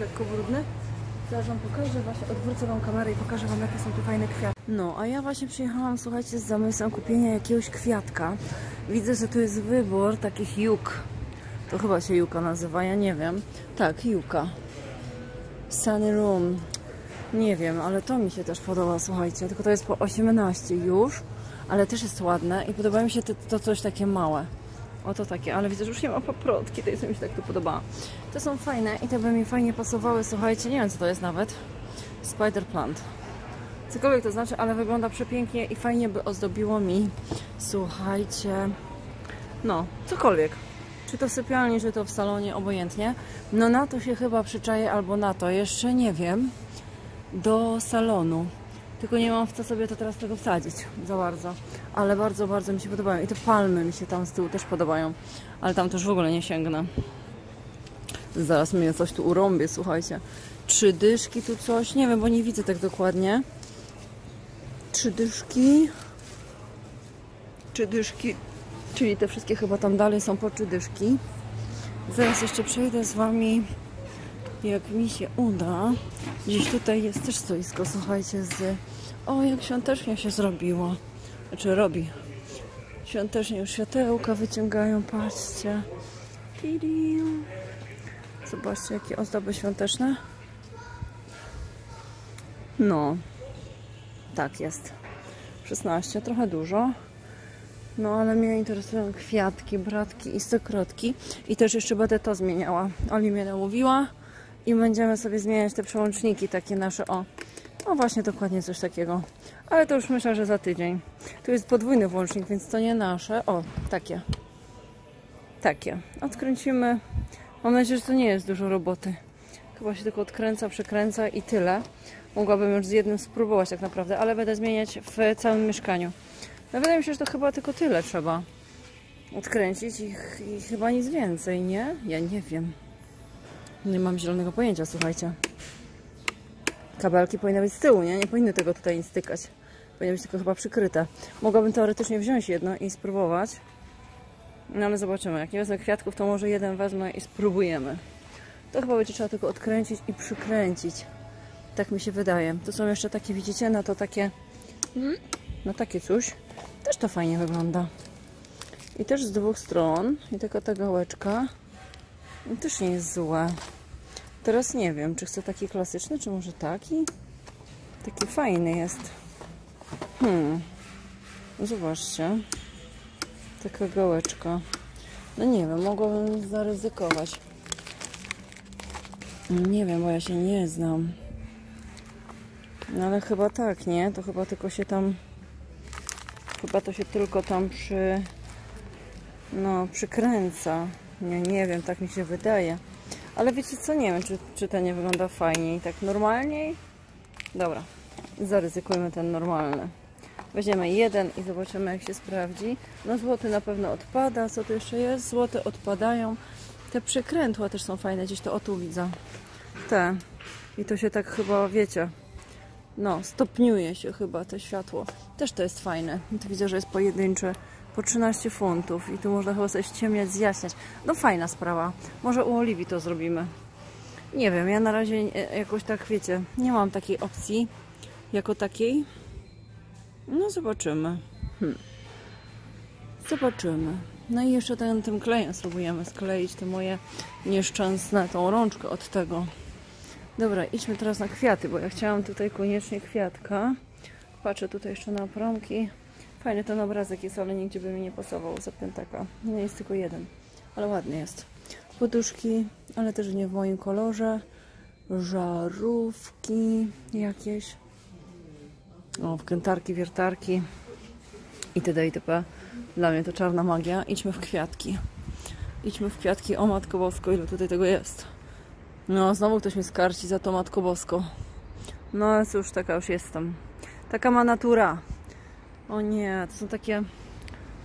lekko brudny. Zaraz Wam pokażę, właśnie odwrócę Wam kamerę i pokażę Wam, jakie są tu fajne kwiaty. No, a ja właśnie przyjechałam, słuchajcie, z zamysłem kupienia jakiegoś kwiatka. Widzę, że tu jest wybór takich juk. To chyba się juka nazywa, ja nie wiem. Tak, juka. Sunny Room. Nie wiem, ale to mi się też podoba, słuchajcie. Tylko to jest po 18 już, ale też jest ładne i podoba mi się to, to coś takie małe. Oto takie, ale widzę, że już nie ma paprotki, to jest mi się tak to podoba. To są fajne i te by mi fajnie pasowały, słuchajcie, nie wiem co to jest nawet. Spider plant. Cokolwiek to znaczy, ale wygląda przepięknie i fajnie by ozdobiło mi, słuchajcie, no, cokolwiek. Czy to w sypialni, czy to w salonie, obojętnie. No na to się chyba przyczaję, albo na to, jeszcze nie wiem, do salonu. Tylko nie mam w co sobie to teraz tego wsadzić za bardzo. Ale bardzo, bardzo mi się podobają. I te palmy mi się tam z tyłu też podobają. Ale tam też w ogóle nie sięgnę. Zaraz mnie coś tu urąbię, słuchajcie. Trzy dyszki tu coś. Nie wiem, bo nie widzę tak dokładnie. Trzy dyszki. Trzy dyszki. Czyli te wszystkie chyba tam dalej są po trzy dyszki. Zaraz jeszcze przejdę z Wami, jak mi się uda. Gdzieś tutaj jest też stoisko, słuchajcie, z... O, jak świątecznie się zrobiło. Znaczy robi. Świątecznie już światełka wyciągają, patrzcie. Zobaczcie, jakie ozdoby świąteczne. No. Tak jest. 16, trochę dużo. No, ale mnie interesują kwiatki, bratki i stokrotki. I też jeszcze będę to zmieniała. Oli mnie namówiła i będziemy sobie zmieniać te przełączniki takie nasze, o. No właśnie, dokładnie coś takiego. Ale to już myślę, że za tydzień. Tu jest podwójny włącznik, więc to nie nasze. O, takie. Takie. Odkręcimy. Mam nadzieję, że to nie jest dużo roboty. Chyba się tylko odkręca, przekręca i tyle. Mogłabym już z jednym spróbować tak naprawdę, ale będę zmieniać w całym mieszkaniu. No wydaje mi się, że to chyba tylko tyle trzeba odkręcić i, i chyba nic więcej, nie? Ja nie wiem. Nie mam zielonego pojęcia, słuchajcie. Kabelki powinny być z tyłu, nie? Nie powinny tego tutaj nie stykać. Powinny być tylko chyba przykryte. Mogłabym teoretycznie wziąć jedno i spróbować. No ale zobaczymy. Jak nie wezmę kwiatków, to może jeden wezmę i spróbujemy. To chyba będzie trzeba tylko odkręcić i przykręcić. Tak mi się wydaje. To są jeszcze takie, widzicie, na to takie... No takie coś. Też to fajnie wygląda. I też z dwóch stron. I taka ta gałeczka. I też nie jest złe. Teraz nie wiem, czy chcę taki klasyczny, czy może taki? Taki fajny jest. Hmm. Zobaczcie. Taka gałeczka. No nie wiem, mogłabym zaryzykować. Nie wiem, bo ja się nie znam. No ale chyba tak, nie? To chyba tylko się tam... Chyba to się tylko tam przy... No, przykręca. Nie, nie wiem, tak mi się wydaje. Ale wiecie co, nie wiem, czy, czy ten nie wygląda fajniej. Tak normalniej? Dobra, zaryzykujmy ten normalny. Weźmiemy jeden i zobaczymy, jak się sprawdzi. No złoty na pewno odpada. Co tu jeszcze jest? Złote odpadają. Te przekrętła też są fajne. Gdzieś to o tu widzę. Te. I to się tak chyba, wiecie, no, stopniuje się chyba to światło. Też to jest fajne. Tu widzę, że jest pojedyncze po 13 funtów i tu można chyba coś ściemniać, zjaśniać. No fajna sprawa. Może u Oliwii to zrobimy. Nie wiem, ja na razie jakoś tak, wiecie, nie mam takiej opcji jako takiej. No zobaczymy. Hmm. Zobaczymy. No i jeszcze ten, tym klejem spróbujemy skleić te moje nieszczęsne, tą rączkę od tego. Dobra, idźmy teraz na kwiaty, bo ja chciałam tutaj koniecznie kwiatka. Patrzę tutaj jeszcze na promki. Fajny ten obrazek jest, ale nigdzie by mi nie pasował za piętaka. Nie jest tylko jeden, ale ładny jest. Poduszki, ale też nie w moim kolorze. Żarówki jakieś. O, wkrętarki, wiertarki itd. itp. Dla mnie to czarna magia. Idźmy w kwiatki. Idźmy w kwiatki. O Matko Bosko, ile tutaj tego jest. No, znowu ktoś mnie skarci za to Matko Bosko. No, cóż, taka już jestem. Taka ma natura. O nie, to są takie...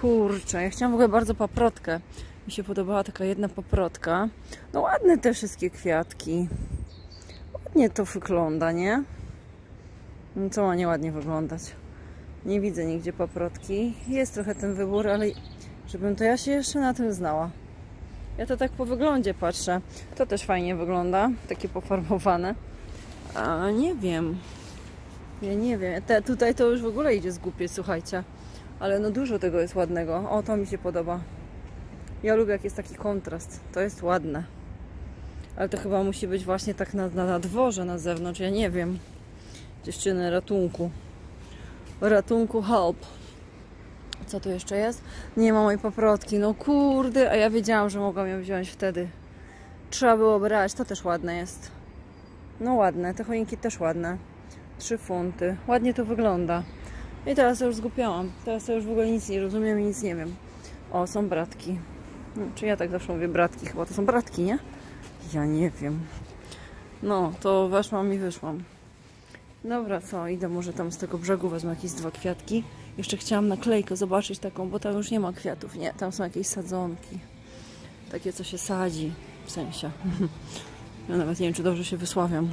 Kurcze, ja chciałam w ogóle bardzo paprotkę. Mi się podobała taka jedna paprotka. No ładne te wszystkie kwiatki. Ładnie to wygląda, nie? No co ma nieładnie wyglądać? Nie widzę nigdzie paprotki. Jest trochę ten wybór, ale Żebym to ja się jeszcze na tym znała. Ja to tak po wyglądzie patrzę. To też fajnie wygląda, takie pofarbowane. A nie wiem. Ja nie wiem. Te, tutaj to już w ogóle idzie zgłupieć, słuchajcie. Ale no dużo tego jest ładnego. O, to mi się podoba. Ja lubię, jak jest taki kontrast. To jest ładne. Ale to chyba musi być właśnie tak na, na, na dworze, na zewnątrz. Ja nie wiem. Dziewczyny, ratunku. Ratunku, help. Co tu jeszcze jest? Nie ma mojej paprotki. No kurde, a ja wiedziałam, że mogłam ją wziąć wtedy. Trzeba było brać. To też ładne jest. No ładne. Te choinki też ładne. 3 funty. Ładnie to wygląda. I teraz już zgupiałam. Teraz ja już w ogóle nic nie rozumiem i nic nie wiem. O, są bratki. No, czy ja tak zawsze mówię bratki? Chyba to są bratki, nie? Ja nie wiem. No, to weszłam i wyszłam. Dobra, co? Idę może tam z tego brzegu, wezmę jakieś dwa kwiatki. Jeszcze chciałam naklejkę zobaczyć taką, bo tam już nie ma kwiatów. Nie, tam są jakieś sadzonki. Takie, co się sadzi. W sensie. Ja nawet nie wiem, czy dobrze się wysławiam.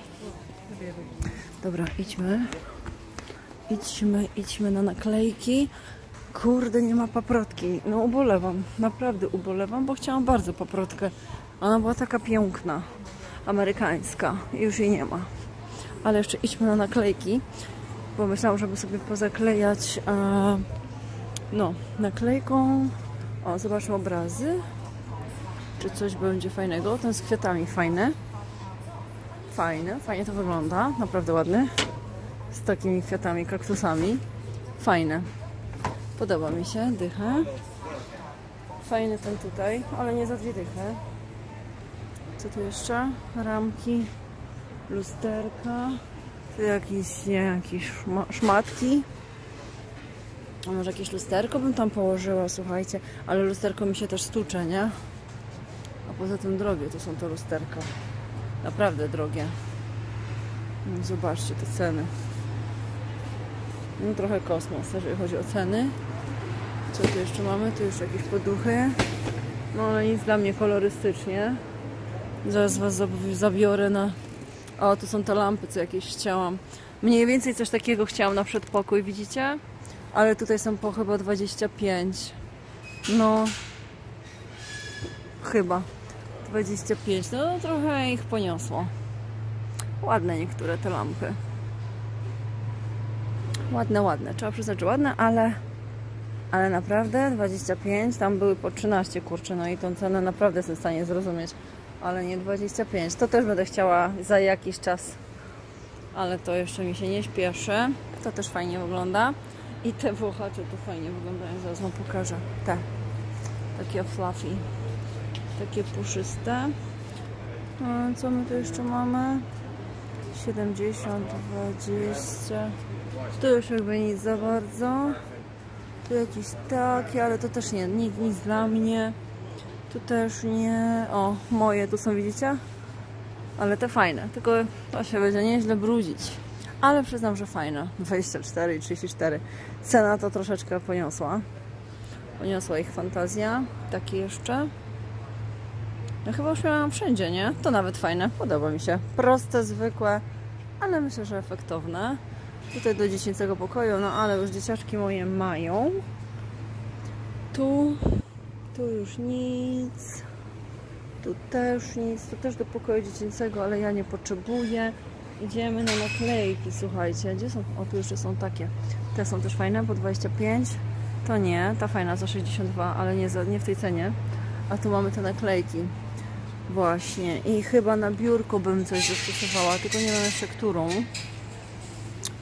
Dobra, idźmy. Idźmy, idźmy na naklejki. Kurde, nie ma paprotki. No ubolewam, naprawdę ubolewam, bo chciałam bardzo paprotkę. Ona była taka piękna, amerykańska. Już jej nie ma. Ale jeszcze idźmy na naklejki, bo myślałam, żeby sobie pozaklejać e, no, naklejką. O, zobaczmy obrazy. Czy coś będzie fajnego. Ten z kwiatami fajny. Fajny, fajnie to wygląda. Naprawdę ładny. Z takimi kwiatami, kaktusami. Fajne. Podoba mi się, dychę. Fajny ten tutaj, ale nie za dwie dychy. Co tu jeszcze? Ramki, lusterka, tu jakieś, nie, jakieś szma szmatki. A może jakieś lusterko bym tam położyła, słuchajcie, ale lusterko mi się też stucze, nie? A poza tym drogie to są to lusterka. Naprawdę drogie. Zobaczcie te ceny. No trochę kosmos, jeżeli chodzi o ceny. Co tu jeszcze mamy? Tu jeszcze jakieś poduchy. No ale nic dla mnie kolorystycznie. Zaraz was zabiorę na... O, tu są te lampy, co jakieś chciałam. Mniej więcej coś takiego chciałam na przedpokój, widzicie? Ale tutaj są po chyba 25. No... Chyba. 25. No trochę ich poniosło. Ładne niektóre te lampy. Ładne, ładne. Trzeba przyznać, że ładne, ale ale naprawdę 25, tam były po 13 kurczę, no i tą cenę naprawdę jestem w stanie zrozumieć, ale nie 25. To też będę chciała za jakiś czas, ale to jeszcze mi się nie śpieszy. To też fajnie wygląda. I te włochacze tu fajnie wyglądają, zaraz Wam pokażę. Te, takie fluffy, takie puszyste. Co my tu jeszcze mamy? 70, 20. Tu już jakby nic za bardzo. Tu jakieś takie, ale to też nie, nic, nic dla mnie. Tu też nie. O, moje tu są, widzicie? Ale te fajne, tylko to się będzie nieźle brudzić. Ale przyznam, że fajne. 24 i 34. Cena to troszeczkę poniosła. Poniosła ich fantazja. Takie jeszcze. No chyba już miałam wszędzie, nie? To nawet fajne. Podoba mi się. Proste, zwykłe, ale myślę, że efektowne. Tutaj do dziecięcego pokoju, no ale już dzieciaczki moje mają. Tu, tu już nic. Tu też nic. Tu też do pokoju dziecięcego, ale ja nie potrzebuję. Idziemy na naklejki, słuchajcie. Gdzie są? O, tu jeszcze są takie. Te są też fajne, po 25. To nie, ta fajna za 62, ale nie, za, nie w tej cenie. A tu mamy te naklejki. Właśnie. I chyba na biurko bym coś zastosowała, tylko nie wiem jeszcze którą.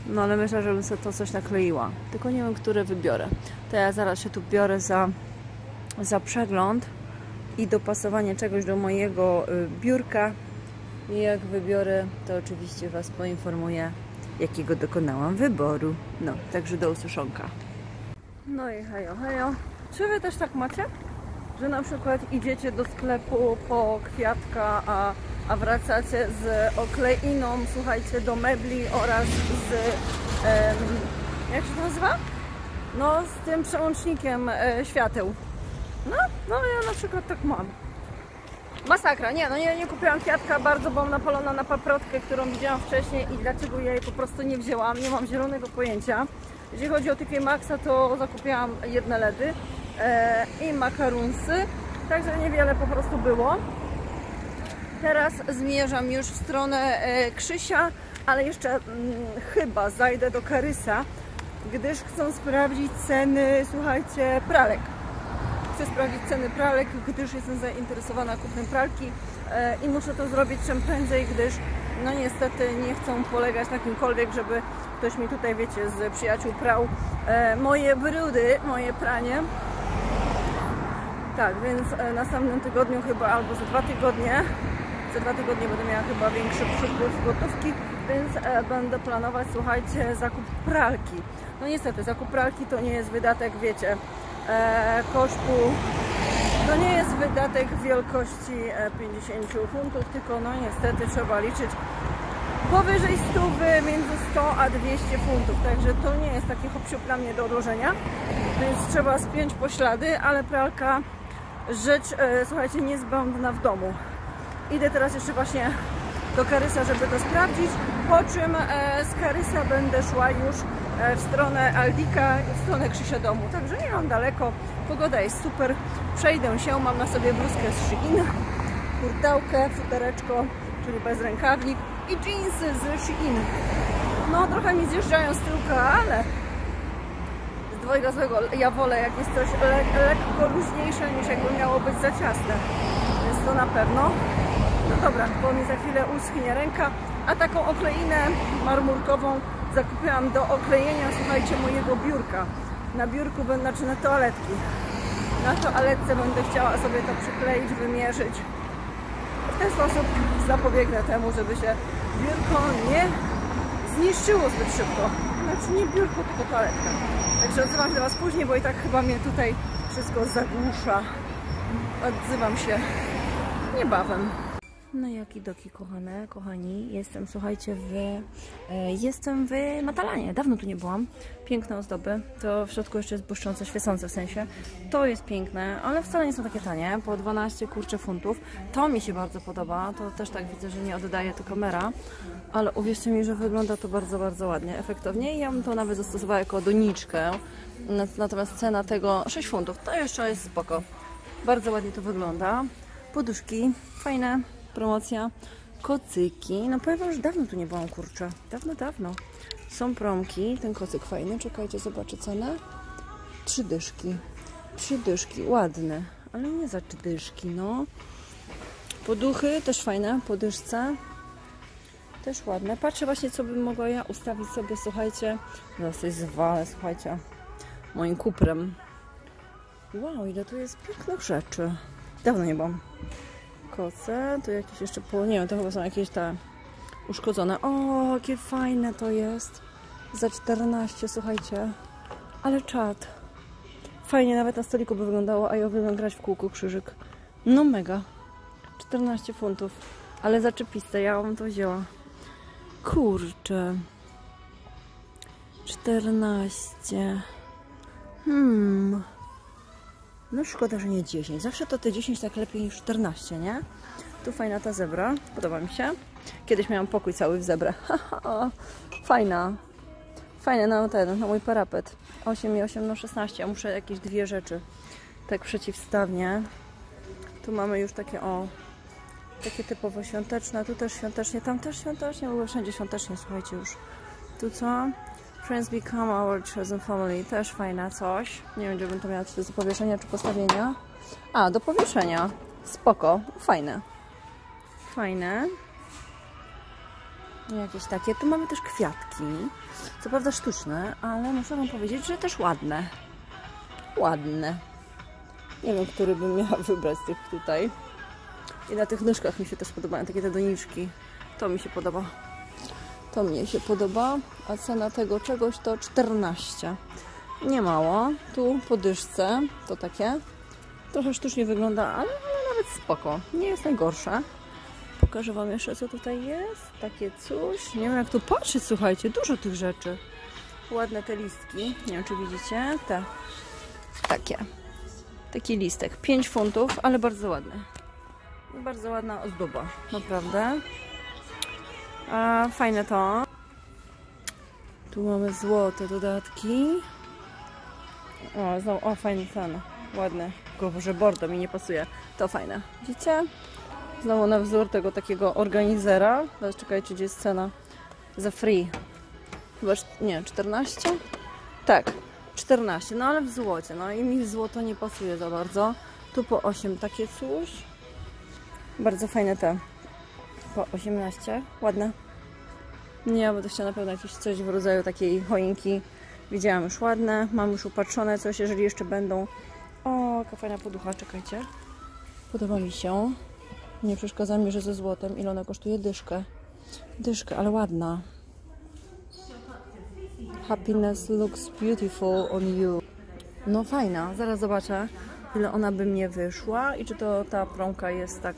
No ale myślę, żebym sobie to coś nakleiła. Tylko nie wiem, które wybiorę. To ja zaraz się tu biorę za, za przegląd i dopasowanie czegoś do mojego y, biurka. I jak wybiorę, to oczywiście Was poinformuję, jakiego dokonałam wyboru. No, także do usłyszonka. No i hejo, hejo. Czy Wy też tak macie? Że na przykład idziecie do sklepu po kwiatka, a a wracacie z okleiną, słuchajcie, do mebli oraz z, jak się to nazywa? No, z tym przełącznikiem e, świateł. No, no ja na przykład tak mam. Masakra, nie, no nie, nie kupiłam kwiatka, bardzo byłam napalona na paprotkę, którą widziałam wcześniej i dlaczego ja jej po prostu nie wzięłam, nie mam zielonego pojęcia. Jeśli chodzi o TK Maxa, to zakupiłam jedne LEDy, i makarunsy. Także niewiele po prostu było. Teraz zmierzam już w stronę e, Krzysia, ale jeszcze mm, chyba zajdę do Karysa, gdyż chcę sprawdzić ceny, słuchajcie, pralek. Chcę sprawdzić ceny pralek, gdyż jestem zainteresowana kupnem pralki e, i muszę to zrobić czym prędzej, gdyż no niestety nie chcę polegać na kimkolwiek, żeby ktoś mi tutaj, wiecie, z przyjaciół prał e, moje brudy, moje pranie. Tak, więc e, następnym tygodniu chyba, albo za dwa tygodnie, za dwa tygodnie będę miała chyba większy przypływ gotówki, więc e, będę planować, słuchajcie, zakup pralki. No niestety, zakup pralki to nie jest wydatek, wiecie, e, kosztu, to nie jest wydatek wielkości e, 50 funtów, tylko no niestety trzeba liczyć powyżej 100, między 100 a 200 funtów, także to nie jest taki hop dla mnie do odłożenia, więc trzeba spiąć poślady, ale pralka rzecz, e, słuchajcie, niezbędna w domu. Idę teraz jeszcze właśnie do Karysa, żeby to sprawdzić, po czym e, z Karysa będę szła już e, w stronę Aldika i w stronę Krzysia domu. Także nie mam daleko, pogoda jest super, przejdę się, mam na sobie bluzkę z Shein, kurtałkę, futereczko, czyli bez rękawnik i jeansy z Shein. No trochę mi zjeżdżają z tyłka, ale dwojga złego ja wolę jak jest coś le lekko luźniejsze niż jakby miało być za ciasne. Więc to na pewno. No dobra, bo mi za chwilę uschnie ręka, a taką okleinę marmurkową zakupiłam do oklejenia, słuchajcie, mojego biurka. Na biurku, znaczy na toaletki. Na toaletce będę chciała sobie to przykleić, wymierzyć. W ten sposób zapobiegnę temu, żeby się biurko nie zniszczyło zbyt szybko. Znaczy nie biurko, tylko toaletka. Także odzywam się do Was później, bo i tak chyba mnie tutaj wszystko zagłusza. Odzywam się niebawem. No jaki doki kochane, kochani, jestem, słuchajcie, w, e, jestem w Matalanie. Dawno tu nie byłam. Piękne ozdoby. To w środku jeszcze jest błyszczące, świecące w sensie. To jest piękne, ale wcale nie są takie tanie. Po 12 kurcze funtów. To mi się bardzo podoba. To też tak widzę, że nie oddaje to kamera. Ale uwierzcie mi, że wygląda to bardzo, bardzo ładnie, efektownie. I ja bym to nawet zastosowała jako doniczkę. Natomiast cena tego 6 funtów, to jeszcze jest spoko. Bardzo ładnie to wygląda. Poduszki fajne, promocja. Kocyki. No powiem wam, że dawno tu nie byłam, kurczę. Dawno, dawno. Są promki. Ten kocyk fajny. Czekajcie, zobaczę cenę. Trzy dyszki. Trzy dyszki. Ładne. Ale nie za trzy dyszki, no. Poduchy też fajne. Podyszce. Też ładne. Patrzę właśnie, co bym mogła ja ustawić sobie, słuchajcie. Zaraz coś zwalę, słuchajcie. Moim kuprem. Wow, ile tu jest pięknych rzeczy. Dawno nie byłam koce. Tu jakieś jeszcze po... Nie wiem, to chyba są jakieś te uszkodzone. O, jakie fajne to jest. Za 14, słuchajcie. Ale czad. Fajnie nawet na stoliku by wyglądało, a ja uwielbiam grać w kółko krzyżyk. No mega. 14 funtów. Ale zaczepiste, ja bym to wzięła. Kurczę. 14. Hmm. No szkoda, że nie 10. Zawsze to te 10 tak lepiej niż 14, nie? Tu fajna ta zebra. Podoba mi się. Kiedyś miałam pokój cały w zebrę. Fajna. Fajne na ten, na mój parapet. 8 i 8 na 16. Ja muszę jakieś dwie rzeczy. Tak przeciwstawnie. Tu mamy już takie o takie typowo świąteczne. Tu też świątecznie, tam też świątecznie, bo wszędzie świątecznie, słuchajcie już. Tu co? Friends Become Our Chosen Family. Też fajna coś. Nie wiem, gdzie bym to miała, czy to do powieszenia, czy postawienia. A, do powieszenia. Spoko. Fajne. Fajne. Jakieś takie. Tu mamy też kwiatki. Co prawda sztuczne, ale muszę Wam powiedzieć, że też ładne. Ładne. Nie wiem, który bym miała wybrać tych tutaj. I na tych nóżkach mi się też podobają takie te doniczki. To mi się podoba. To mnie się podoba, a cena tego czegoś to 14. Nie mało. Tu po dyszce to takie. Trochę sztucznie wygląda, ale, ale nawet spoko. Nie jest najgorsze. Pokażę Wam jeszcze, co tutaj jest. Takie coś. Nie wiem, jak tu patrzeć, słuchajcie. Dużo tych rzeczy. Ładne te listki. Nie wiem, czy widzicie. Te. Takie. Taki listek. 5 funtów, ale bardzo ładny. Bardzo ładna ozdoba. Naprawdę. A, fajne to. Tu mamy złote dodatki. O, znowu, o fajna cena. ładny. Tylko, że bordo mi nie pasuje. To fajne. Widzicie? Znowu na wzór tego takiego organizera. Teraz czekajcie, gdzie jest cena. Za free. Chyba, nie, 14? Tak, 14, no ale w złocie. No i mi złoto nie pasuje za bardzo. Tu po 8 takie coś. Bardzo fajne te. Po 18. Ładne. Nie, bo to chciałam na pewno jakieś coś w rodzaju takiej choinki. Widziałam już ładne. Mam już upatrzone coś, jeżeli jeszcze będą. O, jaka fajna poducha, czekajcie. Podoba mi się. Nie przeszkadza mi, że ze złotem. Ile ona kosztuje? Dyszkę. Dyszkę, ale ładna. Happiness looks beautiful on you. No fajna, zaraz zobaczę, ile ona by mnie wyszła i czy to ta prąka jest tak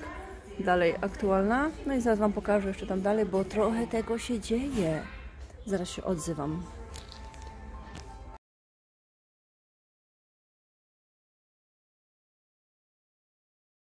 dalej aktualna. No i zaraz Wam pokażę jeszcze tam dalej, bo trochę tego się dzieje. Zaraz się odzywam.